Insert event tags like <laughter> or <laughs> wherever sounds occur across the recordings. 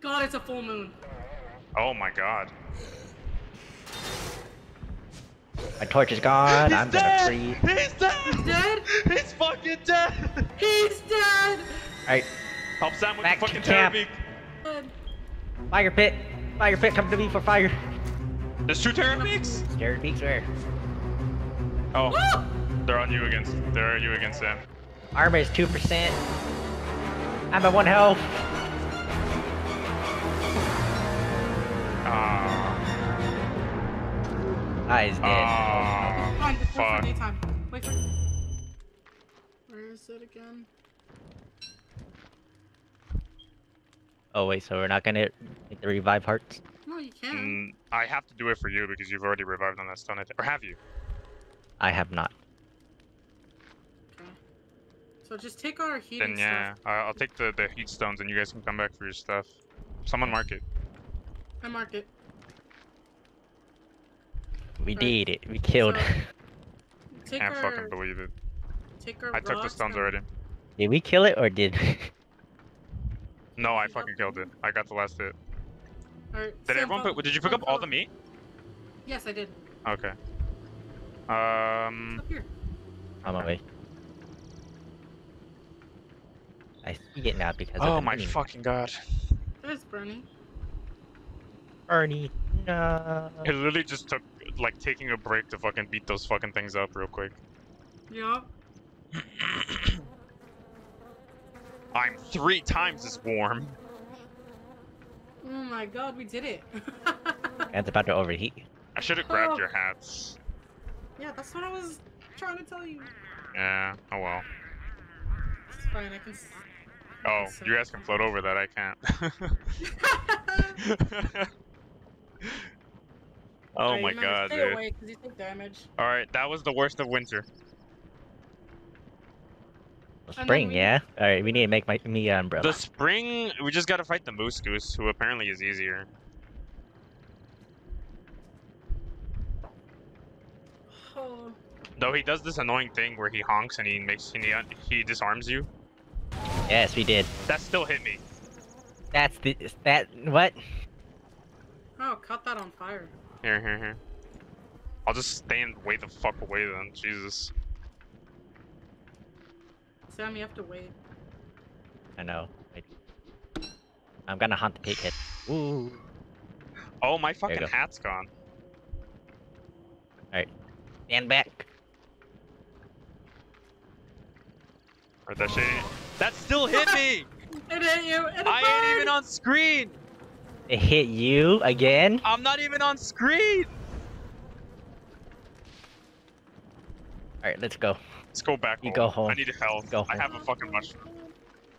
God, it's a full moon. Oh my god. My torch is gone. He's I'm dead! gonna freeze. He's dead! He's Dead? He's fucking dead! He's dead. Alright, Help Sam with Back the to fucking camp. Terrorbeak. Dead. fire pit. Fire pit, come to me for fire. There's two Terrorbeaks? Jared Beaks where? Oh, Woo! they're on you against. They're on you against Sam. Armor is 2%. I'm at one health. Ah. Ah, he's dead. Ah. Come on, wait for Fuck. daytime. Wait for. Where is it again? Oh wait, so we're not gonna make the revive hearts? No, you can't. Mm, I have to do it for you because you've already revived on that stone. I thi- Or have you? I have not. Okay. So just take our heat Then and yeah, stuff. I'll take the, the heat stones and you guys can come back for your stuff. Someone mark it. I marked it. We Right. did it. We killed. So- Take Can't our, fucking believe it. take our I took the rocks stones and- already. did we kill it or did? <laughs> No, I fucking killed it. I got the last hit. Alright, Did Sam, everyone put? Did you pick up all the meat? Yes, I did. Okay. Um. Up here. on my way. I see it now because. of Oh my mini. fucking god! There's Bernie. Ernie, no. It literally just took like taking a break to fucking beat those fucking things up real quick. Yup. <clears throat> I'm three times as warm. Oh my god, we did it. <laughs> It's about to overheat. I should have grabbed Oh. your hats. yeah, that's what I was trying to tell you. Yeah. Oh well. It's fine, I can. s- Oh, So- you guys can float over that. I can't. <laughs> <laughs> oh Alright, my remember, god, stay dude. away 'cause you take damage. All right, that was the worst of winter. then oh, Spring, yeah. All right, we need to make my me an umbrella. The spring, we just gotta fight the moose goose, who apparently is easier. Oh, <sighs> Though he does this annoying thing where he honks and he makes and he, uh, he disarms you. Yes, we did. That still hit me. That's the that what? Oh, caught that on fire. Here, here, here. I'll just stand way the fuck away then. Jesus. Sam, you have to wait. I know. I- I'm gonna hunt the pig head. Ooh. Oh, my fucking go. hat's gone. Alright. Stand back. Or that shit. That still hit <laughs> me. It hit you. It I ain't even on screen. It hit you again. I'm not even on screen. All right, let's go. Let's go back. You home. go home. I need health. Go home. I have a fucking mushroom.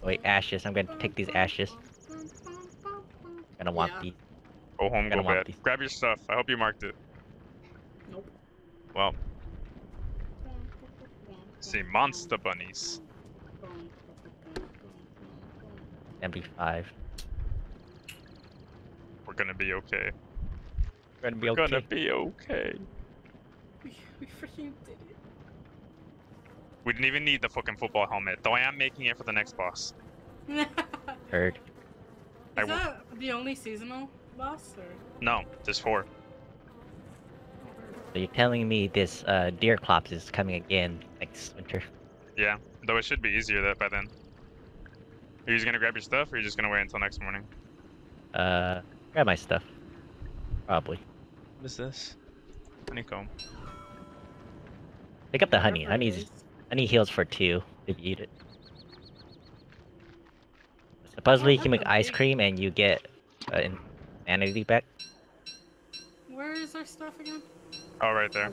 Wait, ashes. I'm gonna take these ashes. Gonna want Yeah. these. Go home, go want bed. these. Grab your stuff. I hope you marked it. Nope. Well, see, monster bunnies. MP5. We're gonna be okay. We're gonna be We're okay. gonna be okay. We, we freaking did it. We didn't even need the fucking football helmet, though I am making it for the next boss. Is <laughs> Heard. I that the only seasonal boss, or? No, there's four. So you're telling me this uh, Deerclops is coming again next winter? Yeah, though it should be easier that by then. Are you just gonna grab your stuff, or are you just gonna wait until next morning? Uh, grab my stuff. Probably. What is this? Honeycomb. Pick up the honey. Whatever it Honey's honey heals for two if you eat it. Supposedly, you can make ice cream and you get uh, insanity back. Where is our stuff again? Oh, right there.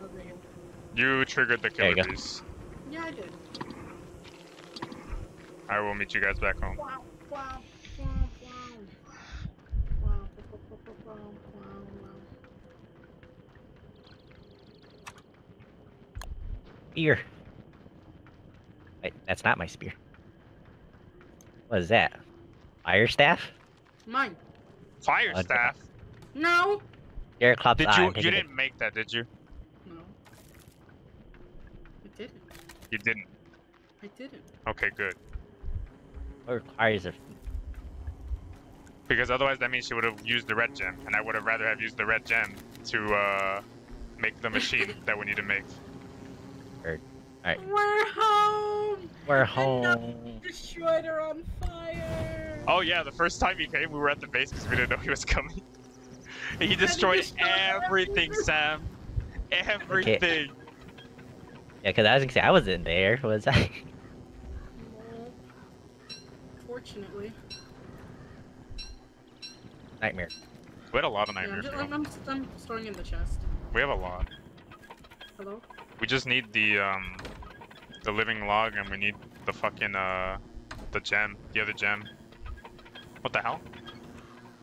You triggered the There you killer go. bees. Yeah, I did. I will meet you guys back home. Wow, wow, wow, wow. Wow, wow, wow, wow, wow, wow. Spear. Wait, that's not my spear. What is that? Fire staff? Mine. Fire Uh, staff. No. Deerclops Did you? You didn't make that, did you? No. I didn't. You didn't. I didn't. Okay, good. What requires a Because otherwise, that means she would have used the red gem, and I would have rather have used the red gem to uh, make the machine <laughs> that we need to make. Alright, We're home. we're home. Destroyed her on fire. Oh yeah, the first time he came, we were at the base because we didn't know he was coming. <laughs> he destroyed destroyed everything, everything. Sam. Everything. Yeah, because I was gonna say I wasn't there, <laughs> was I? No. Fortunately. Nightmare. We had a lot of Yeah, I'm, nightmares. just. I'm, I'm, I'm storing in the chest. We have a lot. Hello? We just need the um, the living log, and we need the fucking uh, the gem, the other gem. What the hell?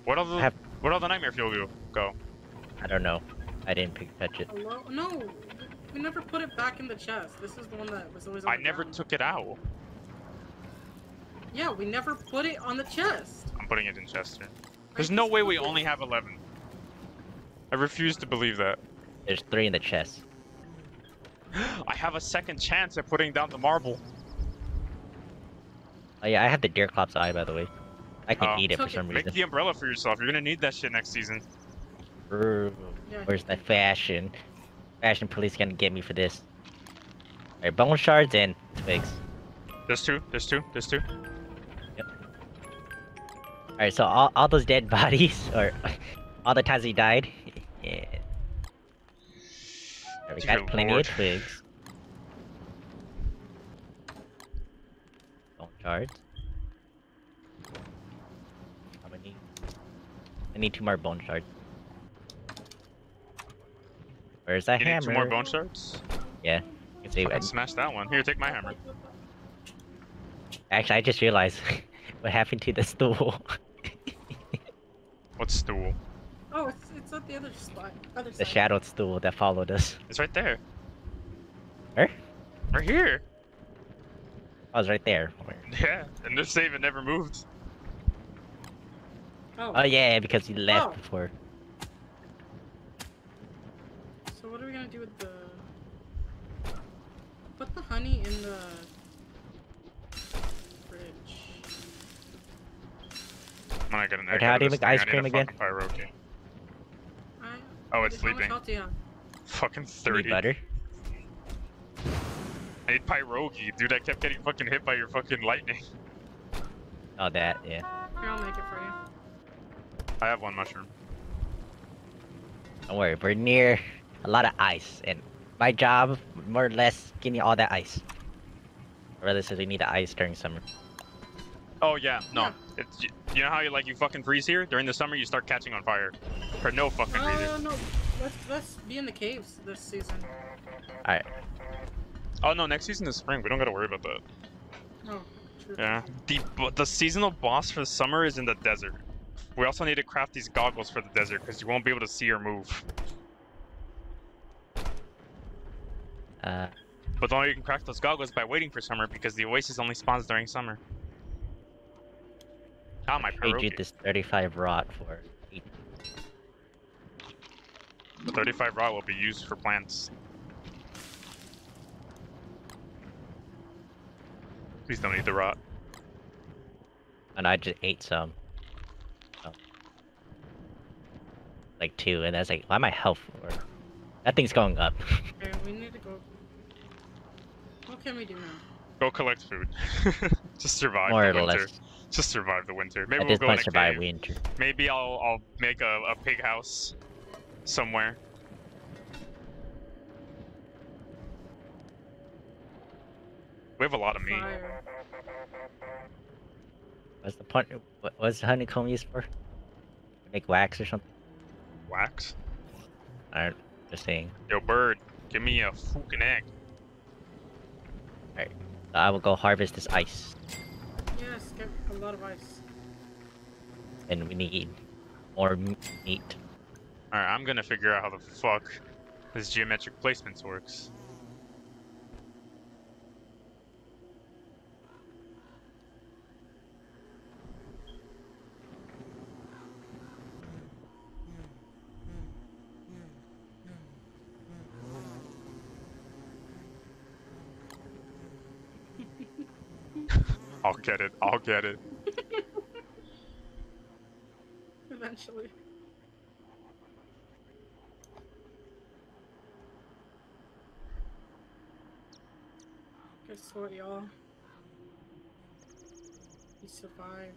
What all the Have- what all the nightmare fuel go? Go. I don't know. I didn't pick, touch it. Hello? No! We never put it back in the chest. This is the one that was always on I the never ground. took it out. Yeah, we never put it on the chest. I'm putting it in Chester. I There's no way we it- only have 11. I refuse to believe that. There's three in the chest. <laughs> I have a second chance at putting down the marble. Oh yeah, I have the deer Deerclops eye by the way. I can Oh. eat it for Took it. some Make reason. the umbrella for yourself. You're gonna need that shit next season. Brr, Where's the fashion? Fashion police gonna get me for this. Alright, bone shards and twigs. There's two. There's two. There's two. Alright, so all, all those dead <laughs> bodies, or <laughs> all the times he died, yeah. Dear got plenty Lord. of twigs. Bone shards. How many? I need two more bone shards. Where's that You hammer? need two more bone shards. See, smash that one. Here, take my hammer. Actually, I just realized <laughs> what happened to the stool. <laughs> What stool? Oh, it's, it's at the other spot. Other the side. shadowed stool that followed us. It's right there. Where? Right here. Oh, I was right there. Yeah. And this save it never moved. Oh, Oh yeah, because you left Oh. before. so what are we gonna do with the... Put the honey in the... fridge. I'm gonna get an Wait, egg how out of do you this make ice thing. I need cream a again? fucking pierogi. I... Oh, it's how sleeping. health do? Fucking You need 30. butter. I need pierogi. Dude, I kept getting fucking hit by your fucking lightning. Oh, that, yeah. Here, I'll make it for you. I have one mushroom. Don't worry, we're near a lot of ice, and my job, more or less, getting all that ice. Or rather, says we need the ice during summer. Oh yeah, no. Yeah. It's you, you know how you like you fucking freeze here during the summer you start catching on fire for no fucking Uh, reason. no. Let's, let's be in the caves this season. Alright, Oh no, next season is spring. We don't gotta worry about that. Oh, true. Yeah. The the seasonal boss for the summer is in the desert. We also need to craft these goggles for the desert because you won't be able to see or move. uh, But the only way you can craft those goggles by waiting for summer because the oasis only spawns during summer. Ah, my trade you pierogi. this 35 rot for eight. The 35 rot will be used for plants. Please don't eat the rot. And I just ate some. Oh. Like two, and I was like, why my health? Or... That thing's going up. <laughs> Okay, we need to go. What can we do now? Go collect food. <laughs> Just survive more the or winter. less. Just survive the winter. Maybe At we'll this go in point, a survive cave. winter. Maybe I'll I'll make a, a pig house somewhere. We have a lot of meat. Fire. What's the point? What was honeycomb used for? Make wax or something? Wax. Alright, just saying. Yo, bird, give me a fucking egg. So I will go harvest this ice, Yes, get a lot of ice. and we need more meat. Alright, I'm gonna figure out how the fuck this geometric placements works. <laughs> I'll get it. I'll get it. Eventually. Guess what, y'all? He survived.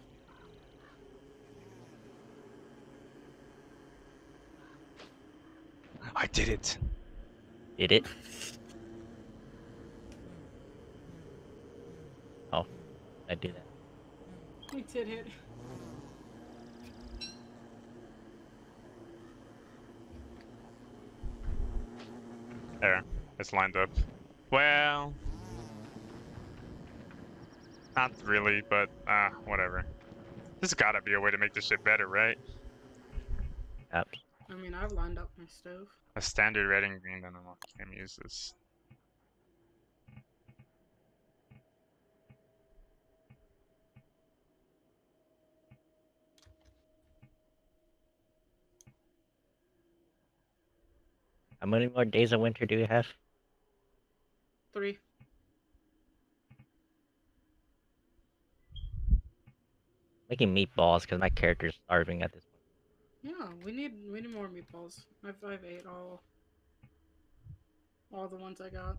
I did it. Did it? Oh, I did that. We did it. There, it's lined up. Well, not really, but ah, whatever. There's gotta be a way to make this shit better, right? Yep. I mean, I've lined up my stove. A standard red and green. I don't know. Can't use this. How many more days of winter do we have? Three. Making meatballs because my character's starving at this point. Yeah, we need we need more meatballs. I've I've ate all all the ones I got.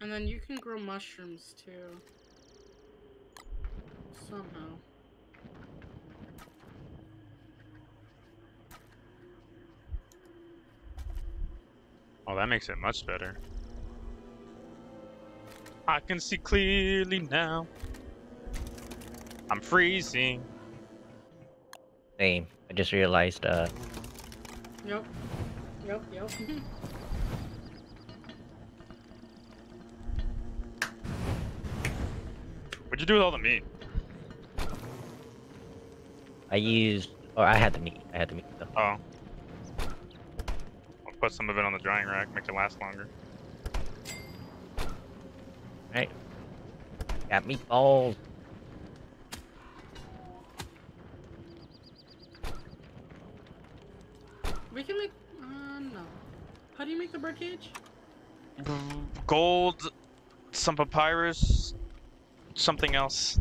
And then you can grow mushrooms too. Somehow. Oh, that makes it much better. I can see clearly now. I'm freezing. Same. I just realized, uh, Yep. Yep, yep. <laughs> What'd you do with all the meat? I used. Oh, I had the meat. I had the meat. Though. Oh. I'll put some of it on the drying rack, make it last longer. Right. Got meatballs. we can make uh no. How do you make the bird cage? Gold, some papyrus, something else.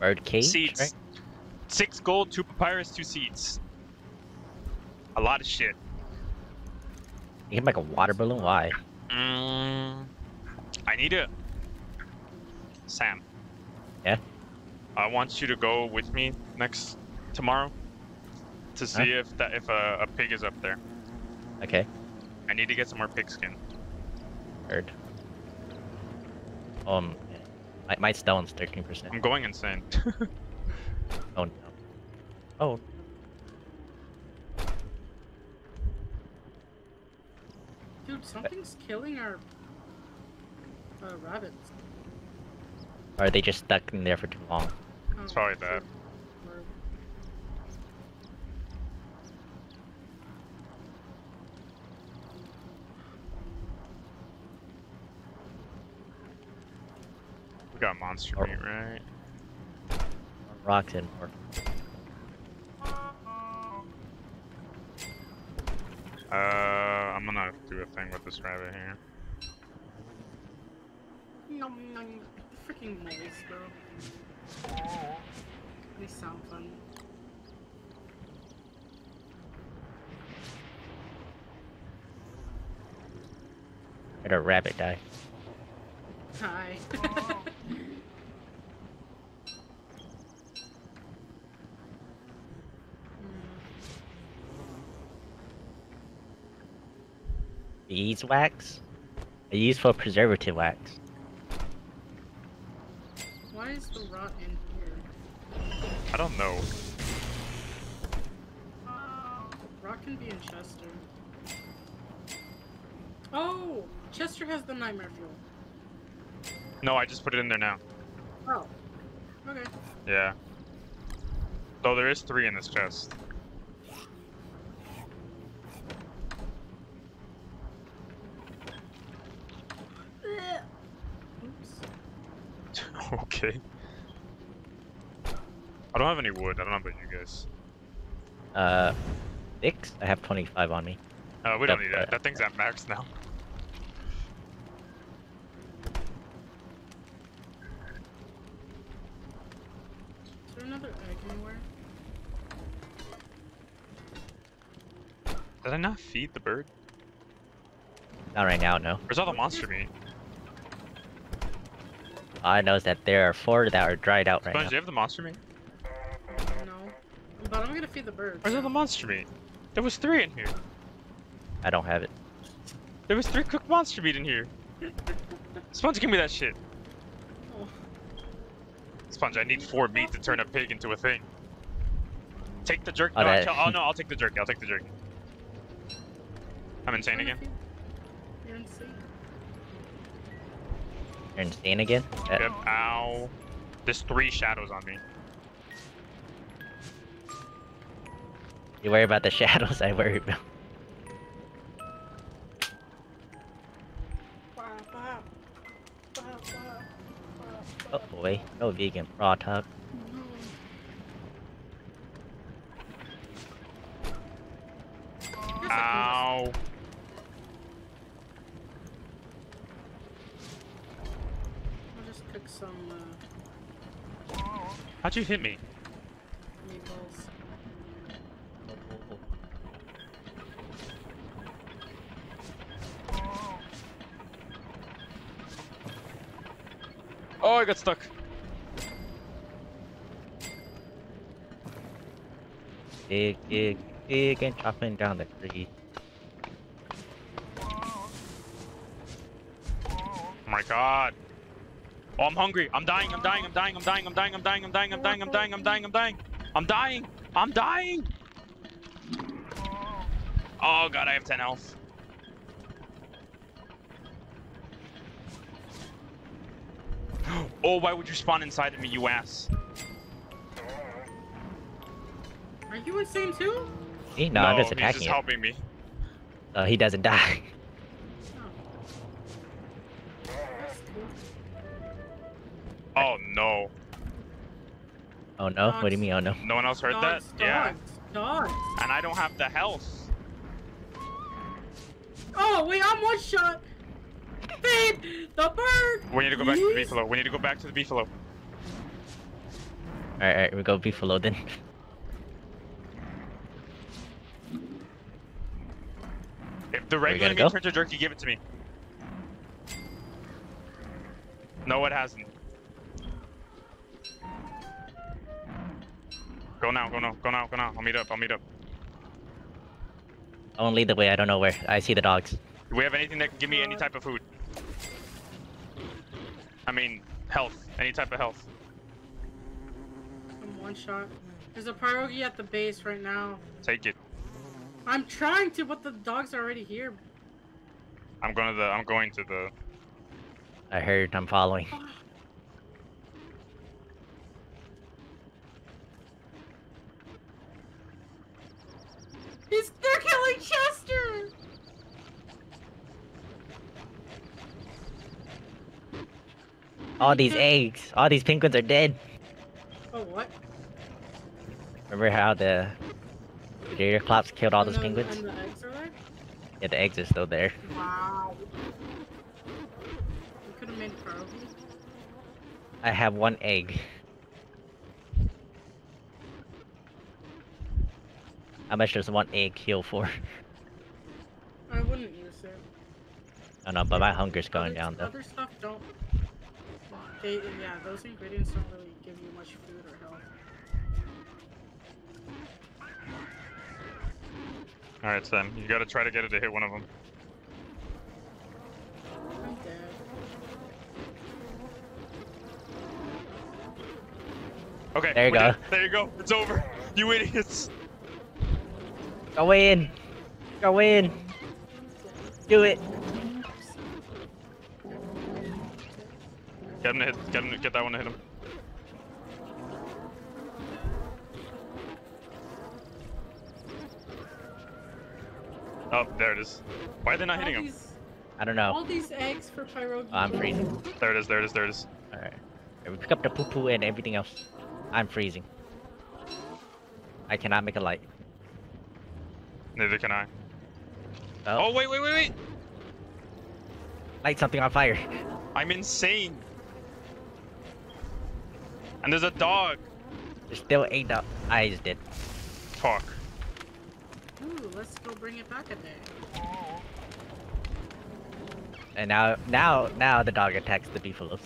Bird cage. seeds. Right? Six gold, two papyrus, two seeds. A lot of shit. You can make a water balloon. Why? Mm, I need it. Sam. Yeah? I want you to go with me next tomorrow to see if that if a, a pig is up there. Okay. I need to get some more pig skin. Bird. Um. Yeah. My, my stone's thirteen percent. I'm going insane. <laughs> Oh no. Oh. Dude, something's killing our uh, rabbits. Are they just stuck in there for too long? Oh, It's probably that. Or- we got monster Oh. meat, right? Rocks and more. Uh, I'm gonna do a thing with this rabbit here. Nom nom. Freaking moles, bro. They sound fun. Let a rabbit die. Hi. <laughs> Beeswax? I use for preservative wax. Why is the rot in here? I don't know. Uh, rot can be in Chester. Oh! Chester has the nightmare fuel. No, I just put it in there now. Oh. Okay. Yeah. Though there is three in this chest. Oops. okay. I don't have any wood. I don't know about you guys. Uh, six. I have 25 on me. Uh, we don't Yep, need that. uh, That thing's at max now. Is there another egg anywhere? Did I not feed the bird? Not right now, no. Where's all the monster meat? All I know is that there are four that are dried out right Sponge, now. do you have the monster meat? No. But I'm gonna feed the birds. Where's all the monster meat? There was three in here. I don't have it. There was three cooked monster meat in here. Sponge, give me that shit. Oh. Sponge, I need four meat to turn a pig into a thing. Take the jerky. Oh, no, that- I'll- oh no, I'll take the jerky. I'll take the jerky. I'm insane again. You're insane. You're insane again? Uh, Yep. Ow. There's three shadows on me. You worry about the <laughs> shadows, I worry about. Oh boy, no vegan product. No. Yes, I Ow. can. I'll just cook some uh, How'd you hit me? meatballs. Oh, I got stuck. Dig, dig, dig, and chopping down the tree. Oh my god. Oh, I'm hungry. I'm dying. I'm dying. I'm dying. I'm dying. I'm dying. I'm dying. I'm dying. I'm dying. I'm dying. I'm dying. I'm dying. I'm dying. I'm dying. Oh god, I have 10 health. Oh, why would you spawn inside of me, you ass? Are you insane too? See? No, I'm just he's attacking just it. helping me. So he doesn't die. Oh no? What do you mean, oh no? No one else heard dogs, that? Yeah. Dogs, dogs. And I don't have the health. Oh, wait, I'm one shot. Feed the bird. We need to go back to the Please? beefalo. We need to go back to the beefalo. Alright, alright, we go beefalo then. If the regular meat go? turns to jerky, give it to me. No, it hasn't. Go now, go now, go now, go now. I'll meet up, I'll meet up. I won't lead the way, I don't know where. I see the dogs. Do we have anything that can give me any type of food? I mean, health. Any type of health. I'm one shot. There's a pierogi at the base right now. Take it. I'm trying to, but the dog's are already here. I'm going to the, I'm going to the, I heard, I'm following. Ah. He's killing Chester. All these eggs, all these penguins are dead. Oh what? Remember how the Gator Clops killed all And those the- penguins? And the eggs are there. Yeah, the eggs are still there. Wow. We could have made pierogi. I have one egg. How much does one egg heal for? I wouldn't use it. I know, but my hunger's going other, down though. Other stuff don't. They, yeah, those ingredients don't really give you much food or health. alright Sam, you gotta try to get it to hit one of them. I'm dead. Okay, There you go. did. There you go, it's over. <laughs> You idiots. Go in! Go in! Do it! Get him to hit, get him, to- get that one to hit him. Oh, there it is. Why are they not hitting all him? I don't know. all these eggs for pierogi. Oh, I'm freezing. There it is, there it is, there it is. Alright. We pick up the poo poo and everything else. I'm freezing. I cannot make a light. Neither can I. Oh, Oh, wait, wait, wait, wait! light something on fire. I'm insane! And there's a dog! There's still eight up. I just did. Fuck. Ooh, let's go bring it back a day. And now, now, now the dog attacks the beefalos.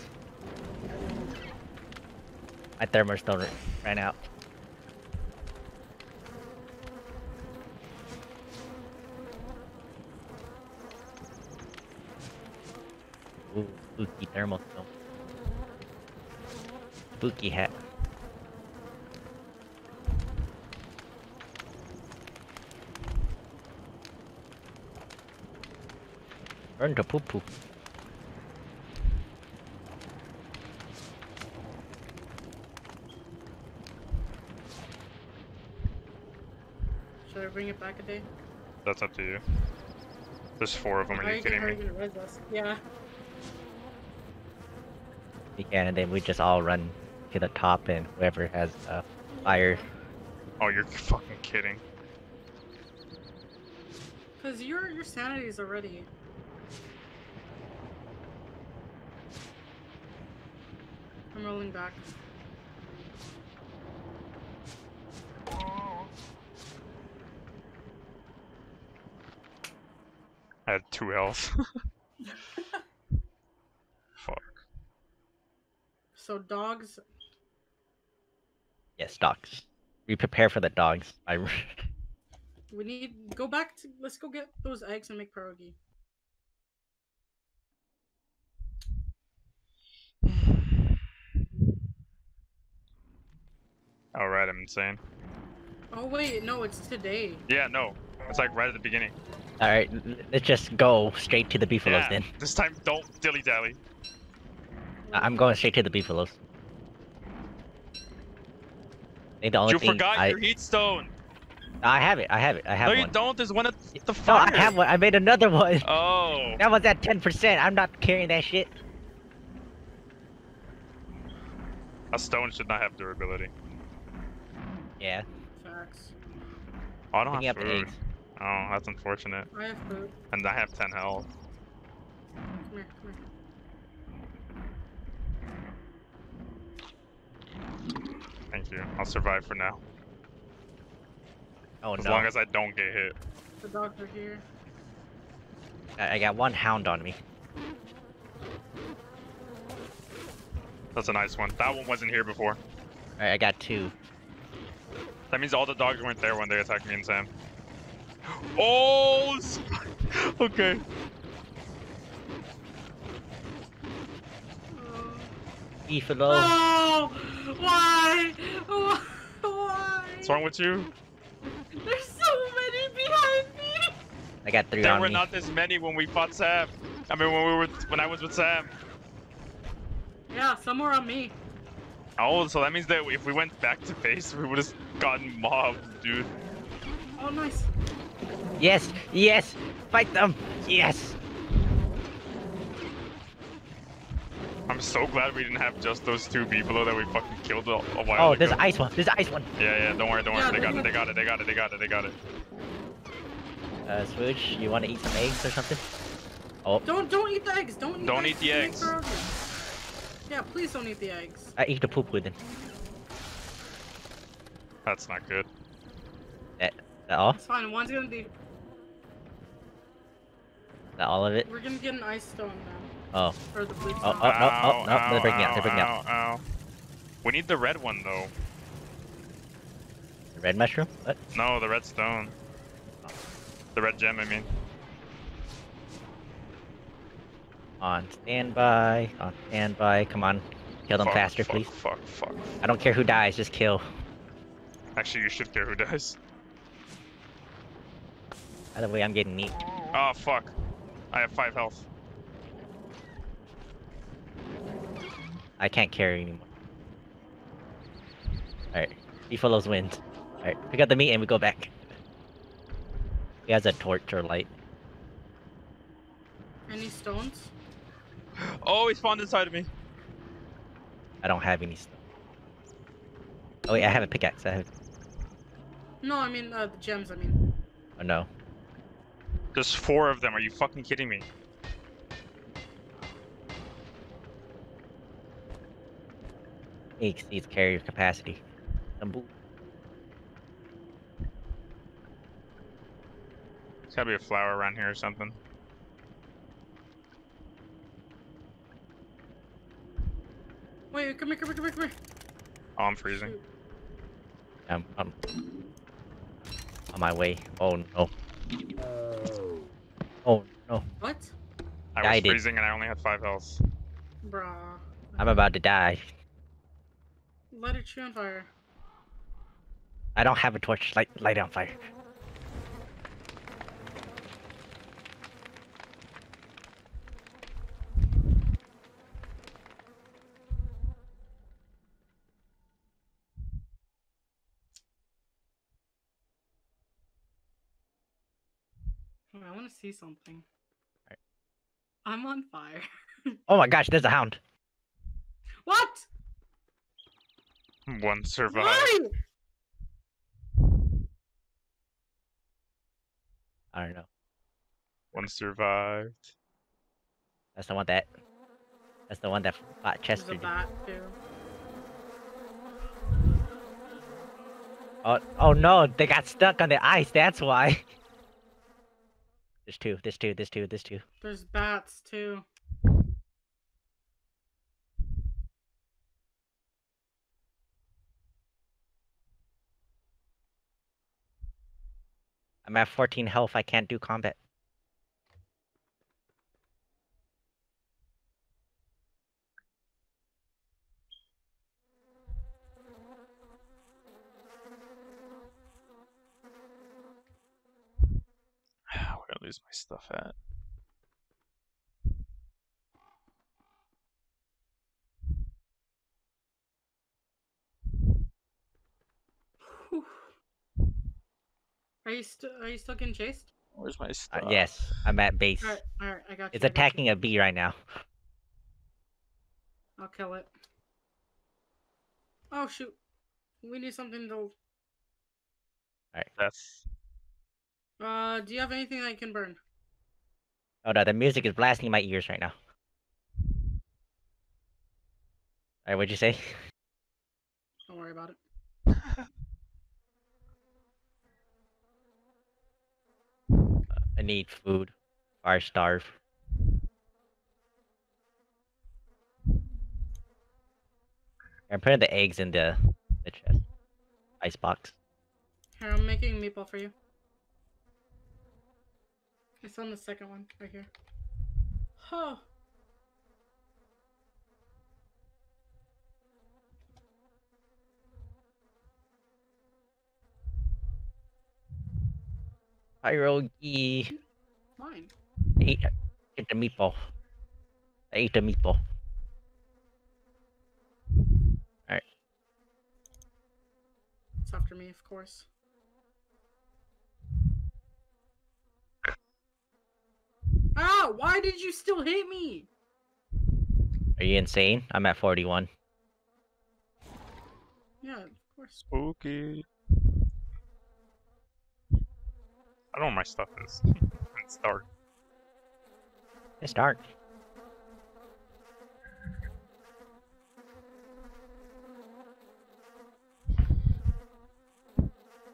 My thermostone ran out. Ooh, spooky thermostone. Spooky hat. Burn to poo poo. Should I bring it back a day? That's up to you. There's four of them, are How you kidding how me? gonna res us? Yeah. We can, and then we just all run to the top, and whoever has uh, fire. Oh, you're fucking kidding. Cause your your sanity is already. I'm rolling back. I had two health. <laughs> Fuck. So dogs. Yes, dogs. We prepare for the dogs. <laughs> I. We need go back to. Let's go get those eggs and make pierogi. <sighs> Alright, I'm insane. Oh wait, no, it's today. Yeah, no. It's like right at the beginning. all right, let's just go straight to the beefalos Yeah, then. this time don't dilly dally. I- I'm going straight to the beefalos. The only You thing forgot I, your heat stone. I have it. I have it. I have No, you don't. There's one at the No, fire. I have one. I made another one. <laughs> Oh. That was at 10%. I'm not carrying that shit. A stone should not have durability. Yeah. Facts. Oh, I don't Picking have food. Oh, that's unfortunate. I have food. And I have 10 health. Come here, come here. Thank you. I'll survive for now. Oh As no. As long as I don't get hit. The doctor here. I I got one hound on me. That's a nice one. That one wasn't here before. Alright, I got two. That means all the dogs weren't there when they attacked me and Sam. <gasps> Oh! <laughs> okay. Beefalo. Oh, why? Why? Why? What's wrong with you? There's so many behind me. I got three There on were me. not this many when we fought Sam. I mean, when we were when I was with Sam. Yeah, somewhere on me. Oh, so that means that if we went back to base, we would have gotten mobbed, dude. Oh, nice. Yes, yes, fight them. Yes. I'm so glad we didn't have just those two people that we fucking killed a, a while Oh, ago. Oh, there's an ice one. There's an ice one. Yeah, yeah, don't worry, don't worry. Yeah, they got it, they got it, they got it, they got it, they got it, they. Uh, Swooj, you want to eat some eggs or something? Oh, Don't don't eat the eggs. Don't eat. Don't the eat the eggs. Yeah, please don't eat the eggs. I eat the poop with it. That's not good. That, that all? It's fine. One's gonna be. That all of it? We're gonna get an ice stone Oh. Or the blue Oh, stone. oh. oh, oh no, no, they're breaking out, they're breaking ow, ow. We need the red one though. the red mushroom? What? No, the red stone. The red gem, I mean. On standby. On standby. Come on, kill them Fuck, faster, fuck, please. Fuck, fuck. I don't care who dies, just kill. Actually, you should care who dies. By the way, I'm getting meat. Oh, fuck. I have five health. I can't carry anymore. Alright, Beefalo's wind. Alright, pick up the meat and we go back. He has a torch or light. Any stones? Oh, he spawned inside of me. I don't have any stuff. Oh wait, I have a pickaxe. I have... No, I mean uh, the gems. I mean. Oh no. There's four of them. Are you fucking kidding me? Exceeds carrier capacity. Some boo- There's gotta be a flower around here or something. Wait, come here, come here, come here, come here. Oh, I'm freezing. Shoot. Um, um, on my way. Oh no. Oh no. What? I Yeah, I was freezing and I only had five health. Bruh. I'm about to die. Let it shoot on fire. I don't have a torch. Light, light it on fire. Wait, I want to see something. Alright. I'm on fire. <laughs> Oh my gosh, there's a hound. what? One survived. Why? I don't know. One survived. That's the one that. That's the one that fought There's Chester. a bat too. Oh, oh no, they got stuck on the ice. That's why. <laughs> There's two. There's two. There's two. There's two. There's bats too. I'm at 14 health. I can't do combat. <sighs> Where do I lose my stuff at? Are you still are you still getting chased? Where's my Uh, stuff? yes, I'm at base. Alright, alright, I got you. It's I you. attacking a bee right now. I'll kill it. Oh shoot. We need something to Alright. That's uh do you have anything I can burn? Oh no, the music is blasting my ears right now. Alright, what'd you say? Don't worry about it. <laughs> I need food. Or starve. I'm putting the eggs in the, the chest. Ice box. Here, I'm making meatball for you. It's on the second one, right here. Huh. Pierogi. Mine. I ate, I ate the meatball. I ate the meatball. Alright. It's after me, of course. Ah, why did you still hit me? Are you insane? I'm at 41. Yeah, of course. spooky. I don't know where my stuff is. <laughs> it's dark. It's dark.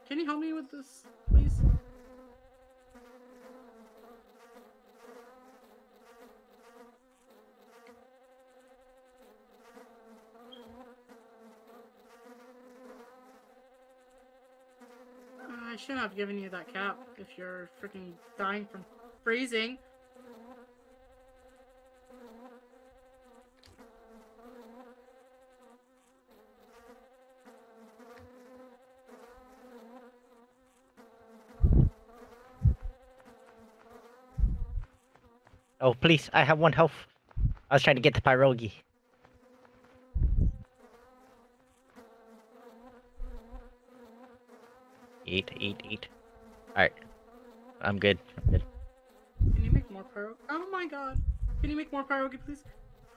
Can you help me with this, please? Uh, I shouldn't have given you that cap if you're freaking dying from freezing. Oh, please, I have one health. I was trying to get the pierogi. Eat, eat, eat. Alright. I'm good. I'm good. Can you make more pyro? Oh my god. Can you make more pierogi, please?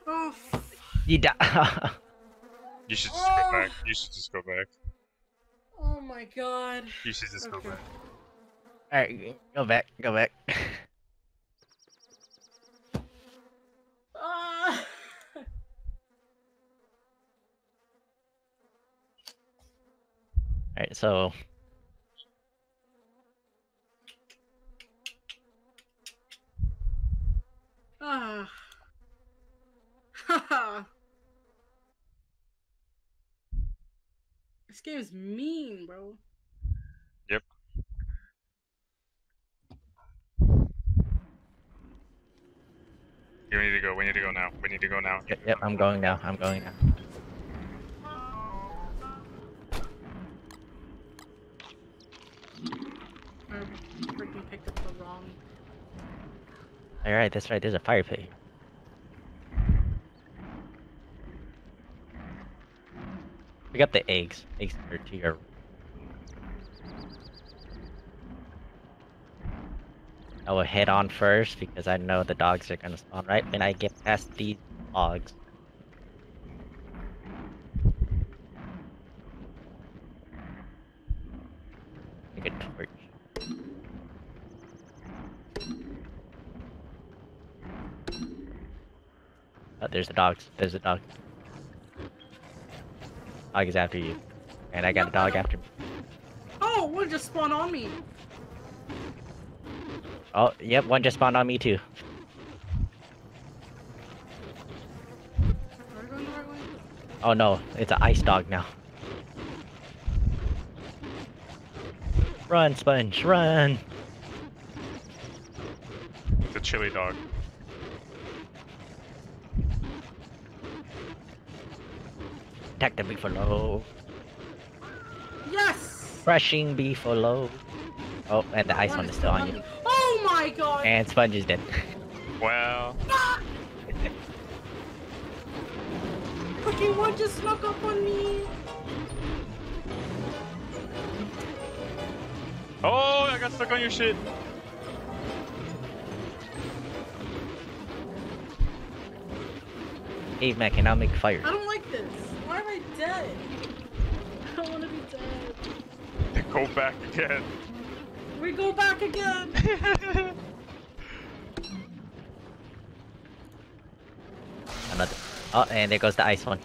Oh, f- You die. <laughs> You should just go Oh. back. You should just go back. Oh my god. You should just go back. Alright, go back, go back. <laughs> Ah! <laughs> Alright, so Ah. Haha. This game is mean, bro. You need to go. We need to go now. We need to go now. yep, yep, I'm going now. I'm going now. I freaking picked up the wrong. Alright, that's right, there's a fire pit. Here. got the eggs. Eggs are your I will head on first because I know the dogs are gonna spawn right when I get past these dogs. Make a torch. Oh, there's the dogs. There's the dog. Dog is after you. And I got a dog after me. Oh, one just spawned on me. Oh, yep, one just spawned on me too. Are going the right way? Oh no, it's an ice dog now. Run, Sponge, run! It's a chili dog. Attack the beefalo. Yes. Rushing beefalo. Oh, and the ice one is still on you. Oh my god. And Sponge is dead. Well! Fucking one just snuck up on me. oh, I got stuck on your shit. Hey, Mac, can I make fire? I don't like this. Why am I dead? I don't want to be dead. Go back again. We go back again. <laughs> Another. Oh, and there goes the ice one.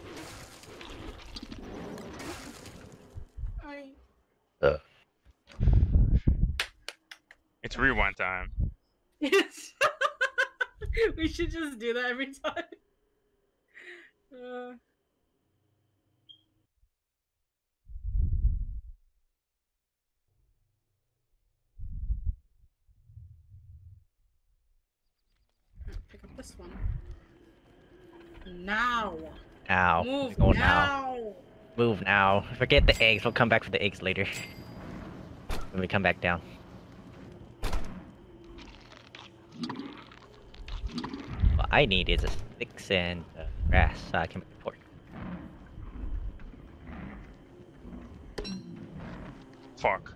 I. Uh. it's rewind time. Yes. <laughs> we should just do that every time. <laughs> Uh, pick up this one. Now. Now. Move now. now. Move now. Forget the eggs. We'll come back for the eggs later. When we come back down. What I need is a sticks and uh, grass so I can make a torch. Fuck.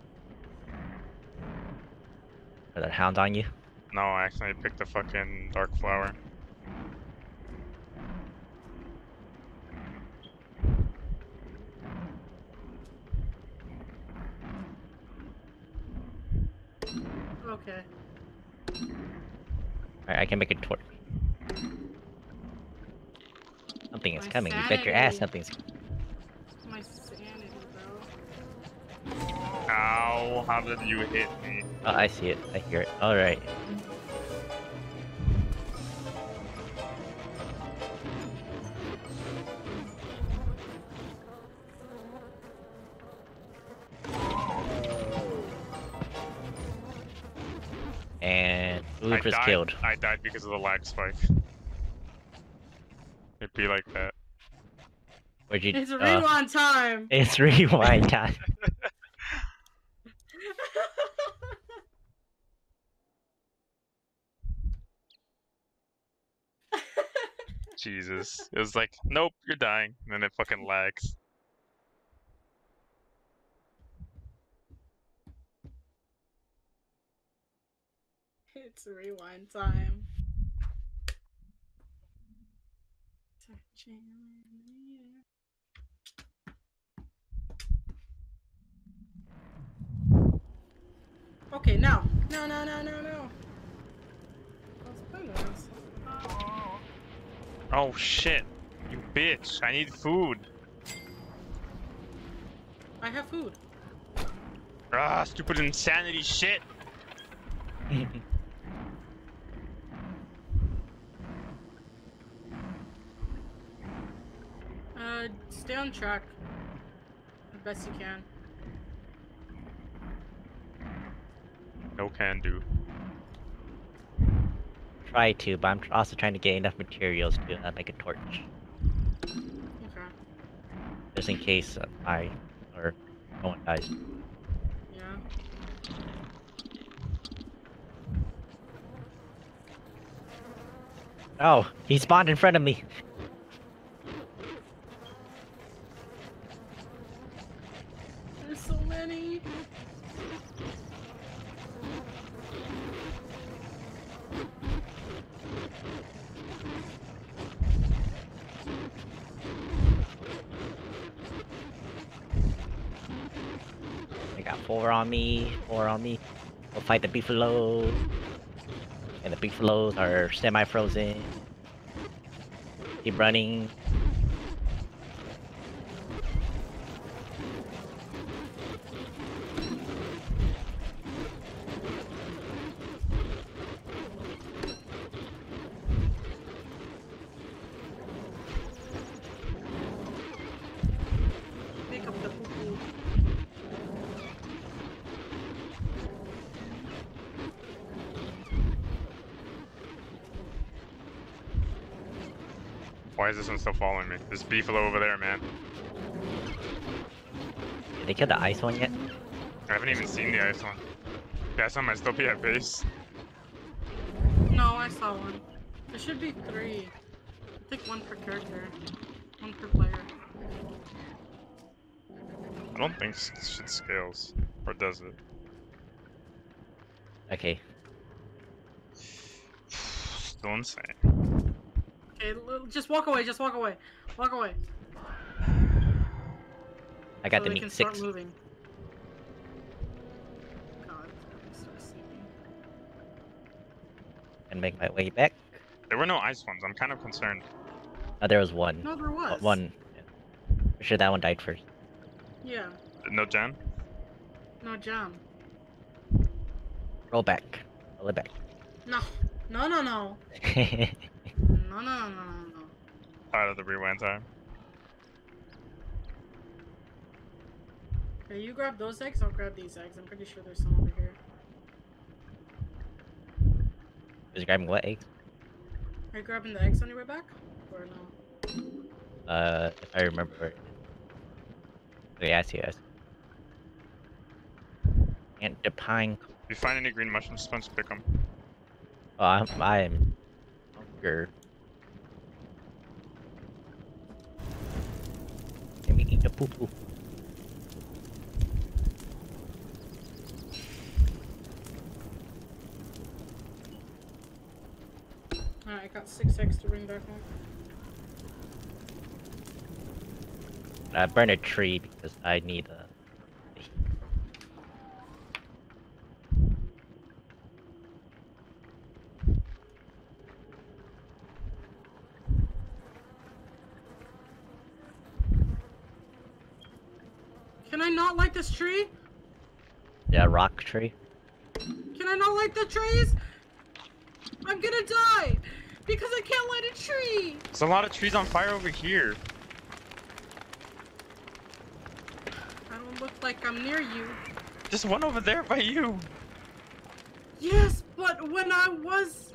Are that hound on you? No, I accidentally picked the fucking dark flower. Okay. Alright, I can make a torch. Something is My coming. You bet your ass sanity. something's My sanity, bro. Ow, how did you hit me? Oh, I see it. I hear it. Alright. And I died, killed. I died because of the lag spike. It'd be like that. Where'd you? It's uh, rewind time. it's rewind time. <laughs> Jesus. It was like, nope, you're dying. And then it fucking lags. It's rewind time. Touching in the air. Okay, now. No, no, no, no, no. Let's play this. Oh shit. You bitch. I need food. I have food. Ah, stupid insanity shit. <laughs> Uh, stay on track. As best you can. No can do. Try to, but I'm also trying to get enough materials to uh, make a torch, Okay. just in case uh, I or no one dies. Yeah. Oh, he spawned in front of me. There's so many. I got four on four on me. We'll fight the beefaloes. And the beefaloes are semi-frozen. Keep running. Pick up the poo-poo. Why is this one still following me? There's beefalo over there, man. Did they kill the ice one yet? I haven't even seen the ice one. The ice one might still be at base. No, I saw one. There should be three. I think one per character. One per player. I don't think s- shit scales. Or does it? Okay. <sighs> Still insane. Okay, just walk away, just walk away. Walk away. I got so the we meat can six. start moving. God, start. And make my way back. There were no ice ones. I'm kind of concerned. Oh, there was one. No, there Uh, was. One. For sure that one died first. Yeah. No jam? No jam. Roll back. Roll it back. No. No, no, no. <laughs> No, no, no, no, no, no. Tired of the rewind time. Okay, you grab those eggs, I'll grab these eggs. I'm pretty sure there's some over here. Was grabbing what egg? Are you grabbing the eggs on your way back? Or no? Uh, if I remember. Oh, yes, yes. And the pine. If you find any green mushroom sponge, pick them. Oh, I'm. I'm. Hunger. Let me the poo poo. Alright, I got six eggs to bring back home. I burn a tree because I need a. Can I not light this tree? Yeah, rock tree. Can I not light the trees? I'm gonna die! Because I can't light a tree! There's a lot of trees on fire over here. I don't look like I'm near you. Just one over there by you. Yes, but when I was...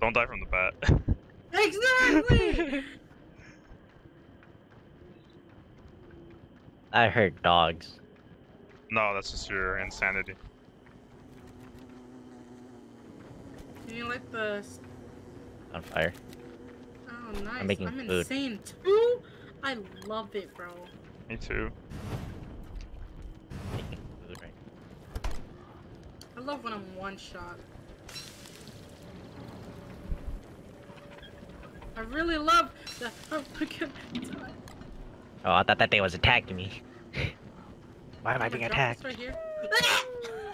Don't die from the bat. <laughs> Exactly! <laughs> I heard dogs. no, that's just your insanity. Can you light the... on fire. Oh, nice. making I'm food. insane too? I love it, bro. Me too. Making food right. I love when I'm one shot. I really love the. Oh, <laughs> I can't die. Oh, I thought that thing was attacking me. <laughs> Why am I being attacked? Right.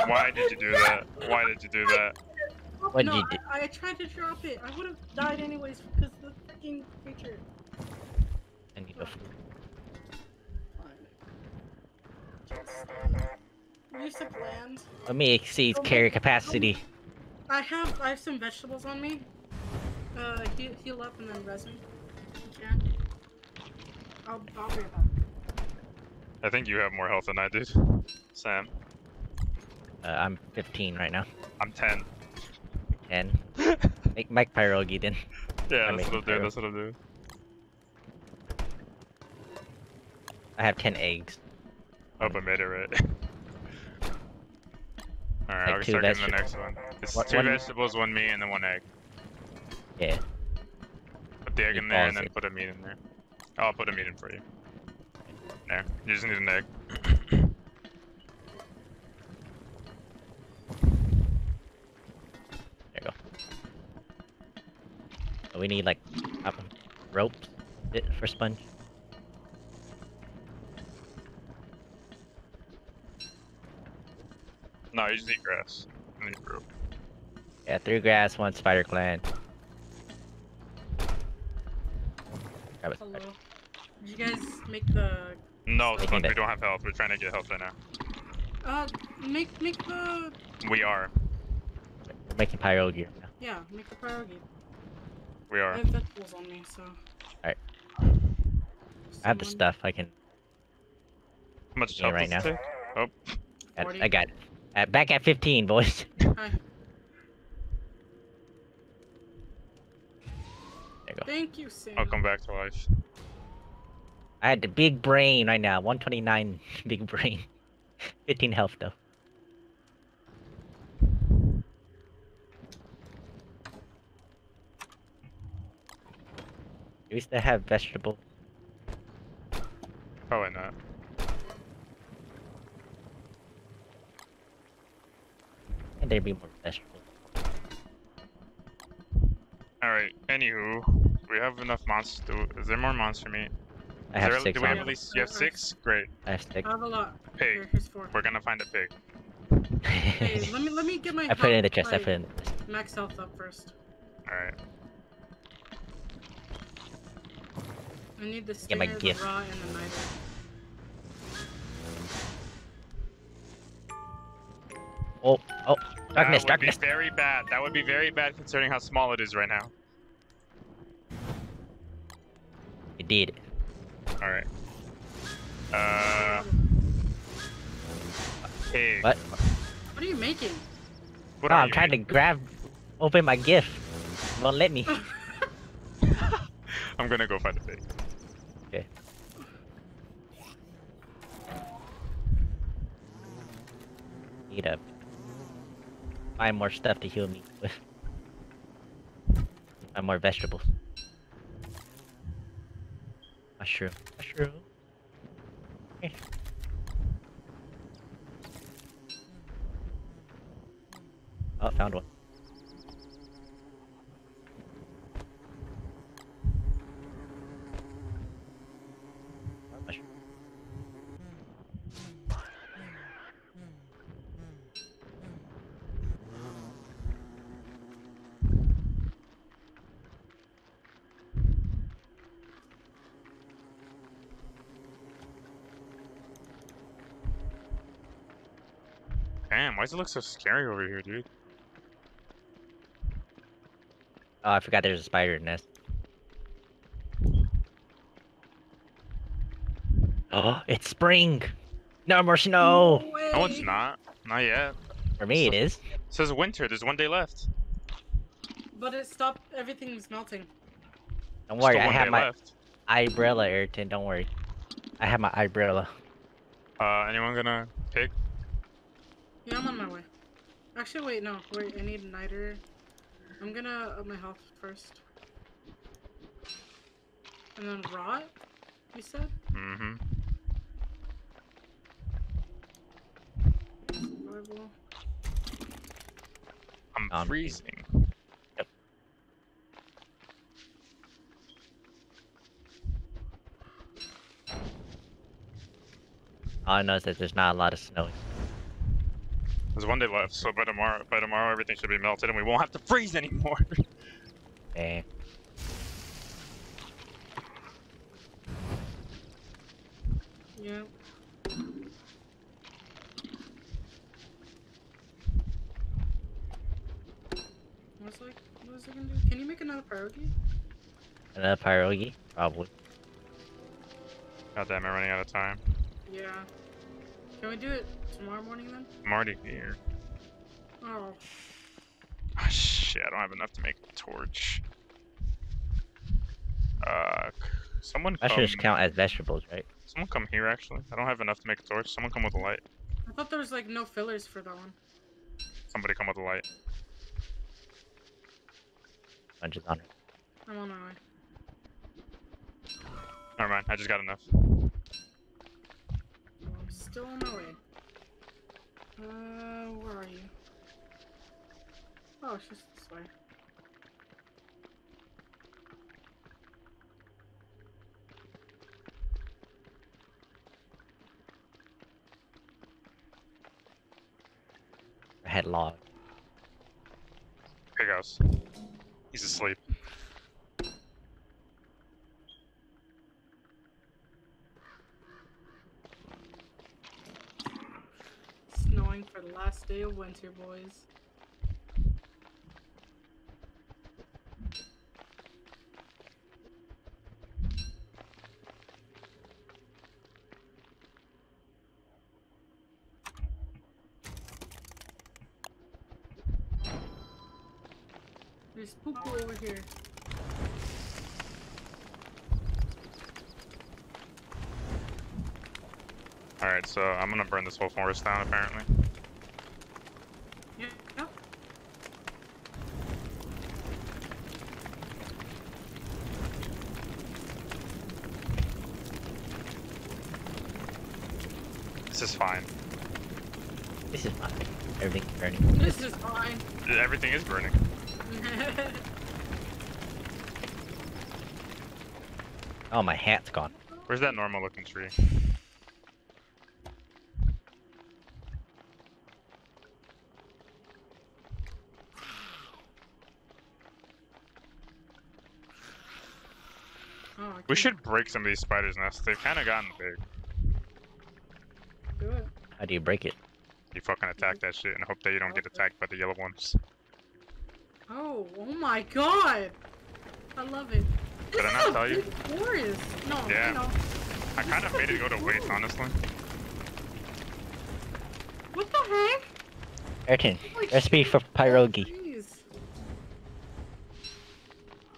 Why did you do that? Why did you do that? What'd no, you do? I, I tried to drop it. I would have died anyways because the fucking creature. I need a Use of land. Let me exceed Don't carry capacity. I have I have some vegetables on me. Uh, heal, heal up and then resin. You can. I'll I'll be right back. I think you have more health than I did, Sam. Uh, I'm 15 right now. I'm 10. And <laughs> make Mike pierogi then. Yeah, I'm that's what I'll making do. That's what I'll do. I have 10 eggs. Hope I made it right. <laughs> Alright, Like I'll two start getting the next one. It's What- two one- vegetables, one meat, and then one egg. Yeah. Put the egg It in there and then in. put a meat in there. I'll put a meat in for you. There. You just need an egg. There you go. We need like rope for sponge. No, you just eat grass. I need rope. Yeah, three grass, one spider gland. You guys make the No, Making Sponge, we don't have health. We're trying to get health right now. uh make make the We are. We're making pierogi now. yeah make the pierogi. We are. I are. have vegetables on me, so. Alright. I have the stuff I can. How much health right does it take? Oh, I, 40. I got it. Uh, back at 15, boys. <laughs> Hi. There you go. Thank you, Sam. I'll come back to life. I had the big brain right now. 129 <laughs> big brain. <laughs> 15 health though. Do we still have vegetable? Probably not. Can there be more vegetables? Alright, anywho. We have enough monsters. Do, is there more monster meat? I have there, six do we have at least you have six? Great. I have six. I have a lot. Pig. Here, here's. We're gonna find a pig. Hey, let me let me get my. <laughs> I put it in the health- chest. I put it in. Max health up first. Alright. I need the Get my skinner, the gift. raw, and the niter. Oh, oh, darkness, that would darkness. be very bad. That would be very bad considering how small it is right now. You did it. Alright. Uh. Pig. What? What are you making? What No, are I'm you trying to grab, open my gift. It won't let me. <laughs> I'm gonna go find a pig. Okay. Need to find more stuff to heal me with. Find more vegetables. Mushroom. Eh. Oh, found one. Why does it look so scary over here, dude? Oh, I forgot there's a spider nest. Oh, it's spring! No more snow! No, it's not. Not yet. For me, it is. It says winter. There's one day left. But it stopped. Everything's melting. Don't Still worry, I have my left. umbrella, Ayrton. Don't worry. I have my umbrella. Uh, anyone gonna pick? Yeah, I'm on my way. Actually, wait, no. Wait, I need a niter. I'm gonna up my health first. And then rot, you said? Mm-hmm. Survival. I'm Um, freezing. All I know is that there's not a lot of snow. There's one day left, so by tomorrow, by tomorrow, everything should be melted, and we won't have to freeze anymore. <laughs> Damn. Yeah. What's like? What is it gonna do? Can you make another pierogi? Another pierogi? Probably. God damn it, running out of time. Yeah. Can we do it tomorrow morning then? I'm already here. Oh. Ah, shit, I don't have enough to make a torch. Uh, someone That come. should just count as vegetables, right? Someone come here, actually. I don't have enough to make a torch. Someone come with a light. I thought there was like no fillers for that one. Somebody come with a light. Bunches on it. I'm on my way. Never mind, I just got enough. I'm still on my way. Uh, where are you? Oh, it's just this way. I had goes. He's asleep. For the last day of winter, boys. There's poo poo over here. Alright, so I'm gonna burn this whole forest down, apparently. Yeah. Yep. This is fine. This is fine. Everything's burning. This is fine. Everything is burning. <laughs> Oh, my hat's gone. Where's that normal looking tree? oh, We should break some of these spiders' nests. They've kind of gotten big. do it. How do you break it? You fucking attack that shit and hope that you don't get attacked by the yellow ones. Oh, oh my god! I love it. This Did I not tell you? forest. No, Yeah. I know. I kind of made it go to waste, honestly. What the heck? Ayrton, Holy recipe for pierogi. Jeez.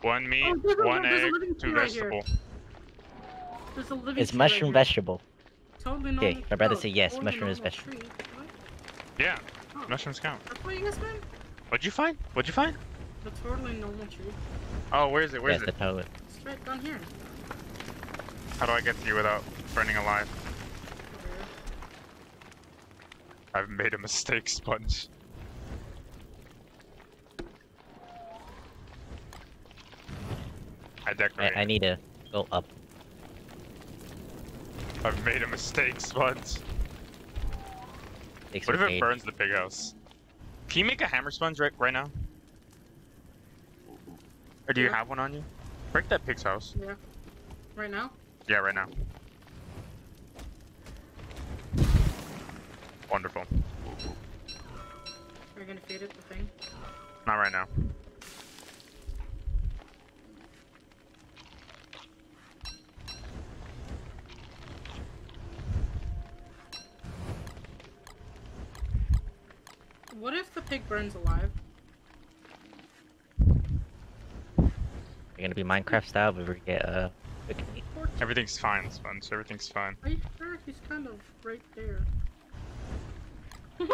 One meat, Oh, there's a- one there's a egg, two tree right vegetable. There's a living It's tree mushroom right here. vegetable. Totally Okay, my brother said yes, totally mushroom is vegetable. tree. What? Yeah, Oh, mushrooms count. that's what you guys meant? What'd you find? What'd you find? The totally normal tree. Oh, where is it? Where yes, is the it? toilet. Straight down here. How do I get to you without burning alive? Over. I've made a mistake, Sponge. I I. I need to go up. I've made a mistake, Sponge. Take What if it aid. burns the pig house? Can you make a hammer sponge right, right now? Or do you Yeah. have one on you? Break that pig's house. Yeah. Right now? Yeah, right now. Wonderful. Are you gonna feed it the thing? Not right now. What if the pig burns alive? You're gonna be Minecraft style, but we get uh, quick meat. Poor Everything's fine, Sponge. Everything's fine. Are you sure he's kind of right there? <laughs>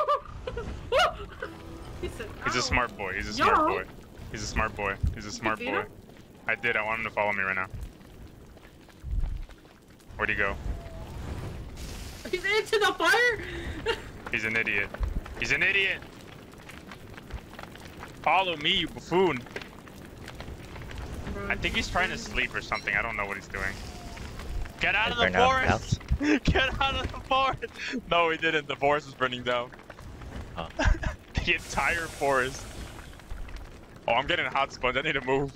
he said, He's a smart boy. He's a smart Yo. boy. He's a smart boy. He's a smart feed boy. I did. I want him to follow me right now. Where'd he go? He's into the fire. He's an idiot. He's an idiot. Follow me, you buffoon. I think he's trying to sleep or something. I don't know what he's doing. Get out of the forest! <laughs> Get out of the forest! No, he didn't. The forest is burning down. Oh. <laughs> the entire forest. Oh, I'm getting hot sponge. I need to move.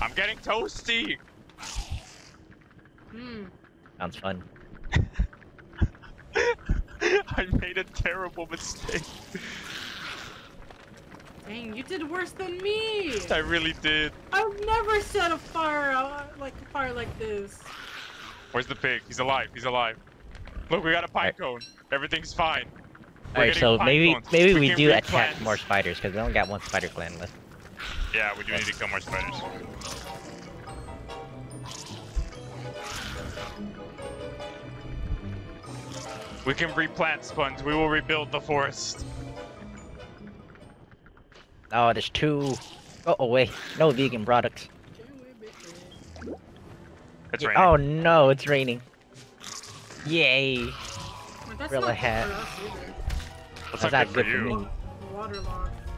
I'm getting toasty. Hmm. Sounds fun. <laughs> I made a terrible mistake. Dang, you did worse than me! I really did. I've never set a fire out like a fire like this. Where's the pig? He's alive. He's alive. Look, we got a pine Alright. cone. Everything's fine. We're Alright, so maybe cones. maybe We we, do attack replant. more spiders because we only got one spider gland left. Yeah, we do need to kill more spiders. We can replant sponge. We will rebuild the forest. Oh, there's two. Oh, oh wait, no vegan products. Can we? It's Yeah- raining. Oh no, it's raining. Yay! Wait, that's Real not hat. good for us. That's That's not not good for good for you. me.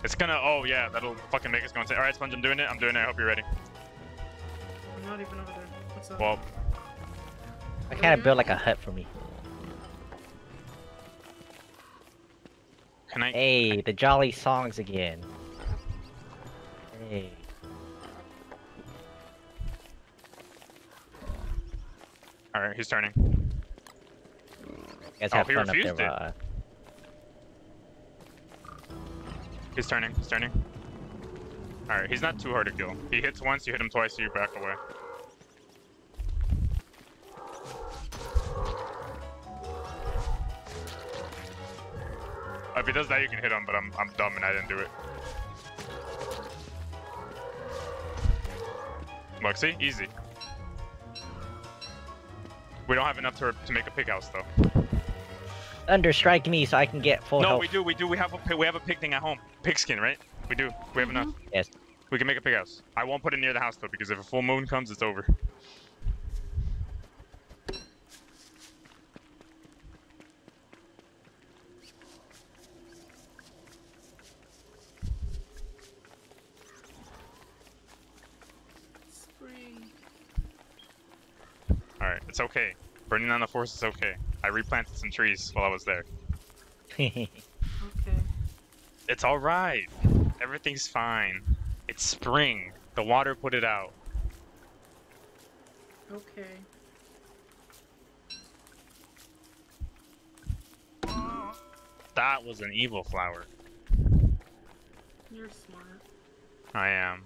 It's gonna. Oh yeah, that'll fucking make us go insane. All right, sponge, I'm doing it. I'm doing it. I hope you're ready. I'm not even over there. What's up? Well, I kind of built like a hut for me. can I? Hey, the jolly songs again. Hey. All right, he's turning. Guys Oh, have he fun up there. refused it. Uh, He's turning. He's turning. All right, he's not too hard to kill. He hits once, you hit him twice, so you back away. If he does that, you can hit him, but I'm I'm dumb and I didn't do it. See, easy. We don't have enough to to make a pig house though. Thunder strike me so I can get full No, health. we do, we do. We have a we have a pig thing at home. Pigskin, right? We do. We have mm-hmm. enough. Yes. We can make a pig house. I won't put it near the house though, because if a full moon comes, it's over. Spring. All right, it's okay. Burning down the forest is okay. I replanted some trees while I was there. Okay. It's all right. Everything's fine. It's spring. The water put it out. Okay. That was an evil flower. You're smart. I am.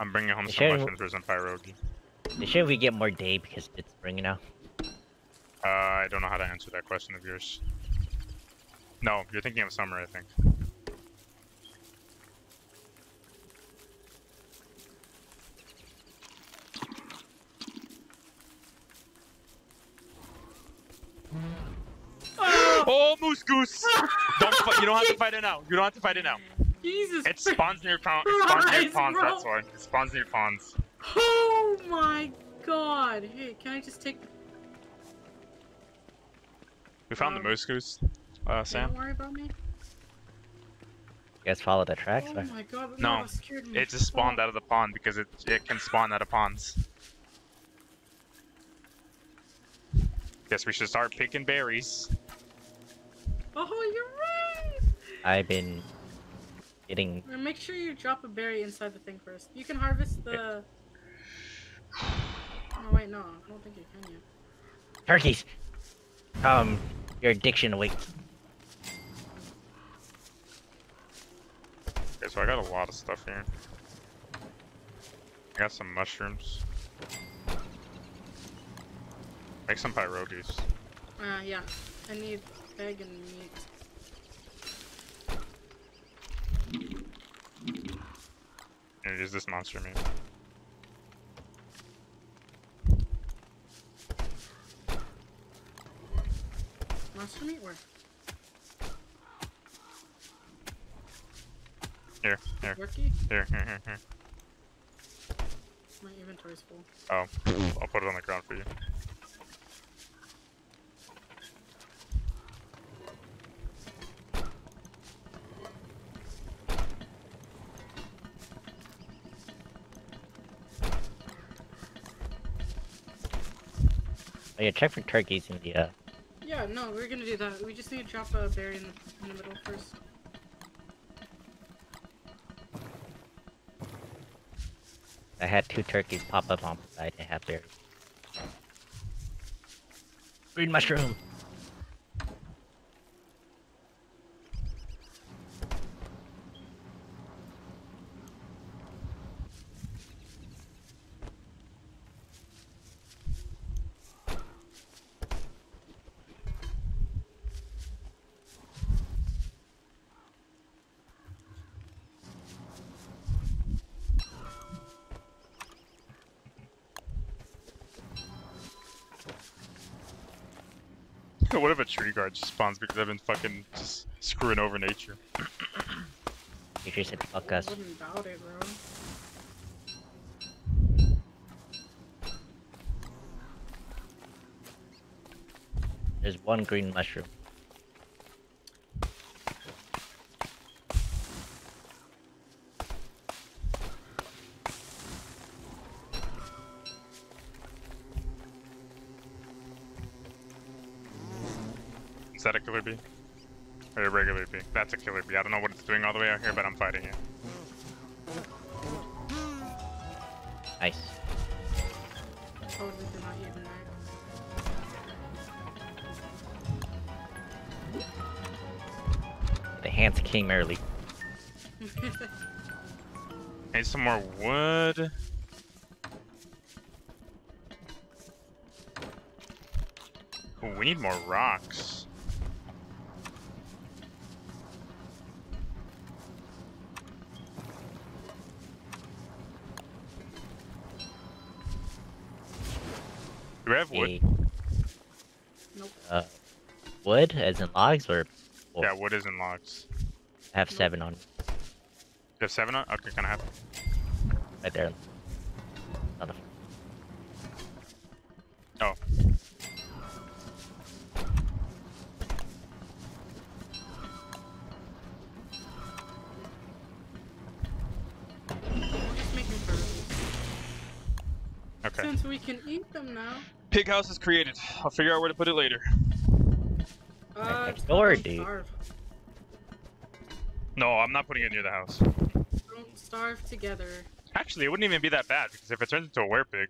I'm bringing home some Sharon- mushrooms for some pierogi. Should we get more day because it's spring now? Uh, I don't know how to answer that question of yours. No, you're thinking of summer, I think. Oh, Oh, moose goose! <laughs> don't fi- you don't have to fight it now. You don't have to fight it now. Jesus It Christ. spawns near pond. It spawns near Christ, ponds. bro. That's why. It spawns near ponds. Oh my god. Hey, can I just take We found the Um, moose goose. Uh, Sam. Don't worry about me. You guys follow the tracks? Oh or- my god. No, me. It just spawned out of the pond because it it can spawn out of ponds. Guess we should start picking berries. Oh, you're right. I've been getting. Make sure you drop a berry inside the thing first. You can harvest the. <sighs> Oh wait, no, I don't think you can yet. Turkeys! Um, your addiction awaits. Okay, so I got a lot of stuff here. I got some mushrooms. Make some pierogies. Uh, yeah. I need egg and meat. Use this monster meat. Monster meat? Where? Here, here, here, here, here, here. My inventory's full. Oh, I'll put it on the ground for you. Oh yeah, check for turkeys in the uh. Yeah, no, we're gonna do that. We just need to drop a berry in the, in the middle first. I had two turkeys pop up on my side and have berries. Green mushroom. what if a tree guard just spawns because I've been fucking just screwing over nature? You should said fuck us. Wouldn't doubt it, bro. There's one green mushroom. Bee? Or a regular bee? That's a killer bee. I don't know what it's doing all the way out here, but I'm fighting it. Nice. Totally did not even know. The hands King early. <laughs> Need some more wood. Ooh, we need more rocks. Do we have wood? Hey, Nope. uh, wood as in logs or? or Yeah, wood is in logs. I have seven on You have seven on? Okay, can I have? right there. On the- Oh. Just making turtles. Okay. Since we can eat them now. Pig house is created. I'll figure out where to put it later. Uh, door, dude. Starve. No, I'm not putting it near the house. Don't starve together. Actually, it wouldn't even be that bad because if it turns into a werepig,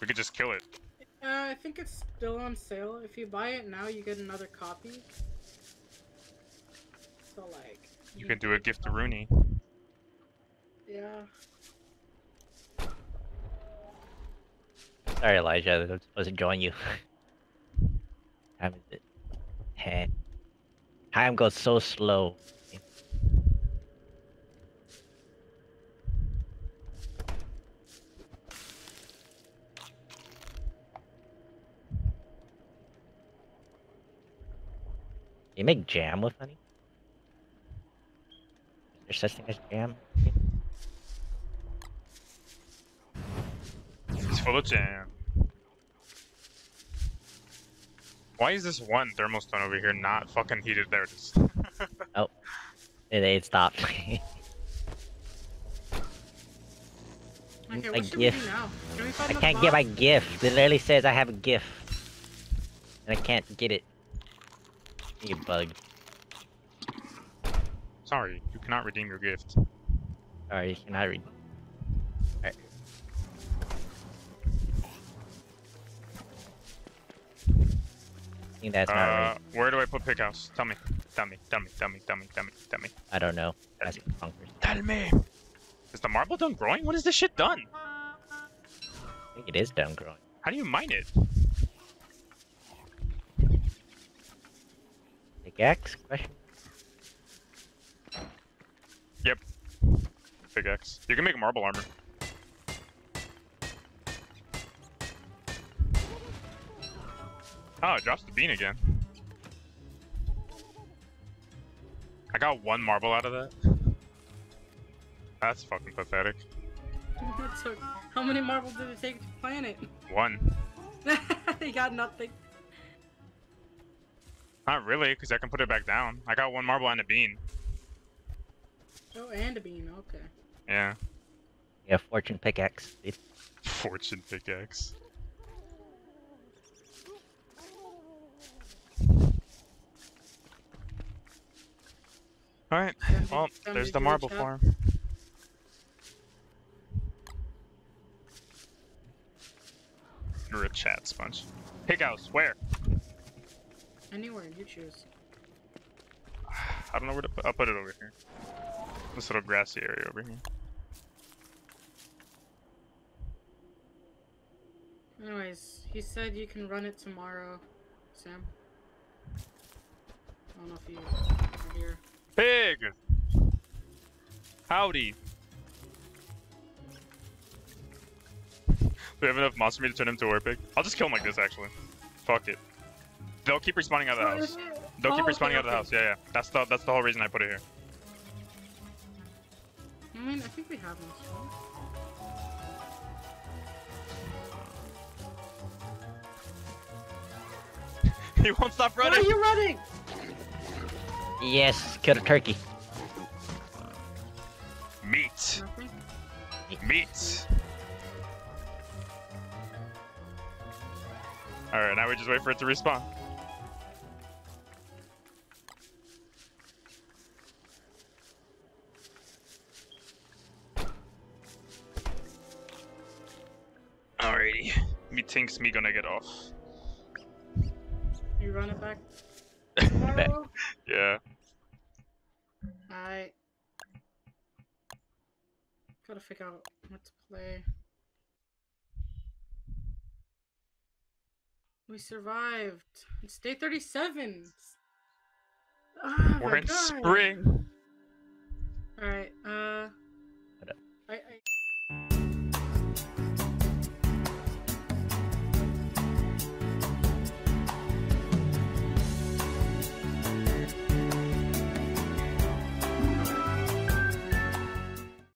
we could just kill it. Uh, I think it's still on sale. If you buy it now, you get another copy. So like. You can do a gift to Rooney. Yeah. Sorry, Elijah. I wasn't join you. <laughs> Time is it? Ten. Time goes so slow. You make jam with honey? Is there such thing as jam? It's full of jam. Why is this one thermostone over here not fucking heated? There it is. <laughs> Oh. It, it stopped. <laughs> Okay, My what gift. we do now? Can we I can't get my gift. It literally says I have a gift. And I can't get it. You bug. Sorry, you cannot redeem your gift. Alright, you cannot read. That's not Uh, right. where do I put pig house? Tell me. Tell me. Tell me. Tell me. Tell me. Tell me. Tell me. I don't know. That's bonkers. Tell me. Is the marble done growing? What is this shit done? I think it is done growing. How do you mine it? Pickaxe? Question? Big X. You can make marble armor. Oh, it drops the bean again. I got one marble out of that. That's fucking pathetic. <laughs> Took- How many marbles did it take to plant it? One. <laughs> they got nothing. Not really, because I can put it back down. I got one marble and a bean. Oh, and a bean. Okay. Yeah. Yeah, fortune pickaxe. Fortune pickaxe. Alright, well, there's the marble chat. farm. You're a chat sponge. Pig house, where? Anywhere you choose. I don't know where to put I'll put it over here. This little grassy area over here. Anyways, he said you can run it tomorrow, Sam. I don't know if you are here. Pig! Howdy! Do we have enough monster meat to turn him to a pig? I'll just kill him like this, actually. Fuck it. They'll keep respawning out of the house. They'll keep Oh, respawning okay, out of the okay. house. Yeah, yeah. That's the that's the whole reason I put it here. I mean, I think we have of <laughs> he won't stop running. Why are you running? Yes, kill the turkey. Meat. Meat. Alright, now we just wait for it to respawn. Alrighty. Methinks me thinks me gonna get off. You run it back <laughs> tomorrow? Yeah. I gotta figure out what to play. We survived. It's day 37. Ah, We're in God. spring. Alright, uh,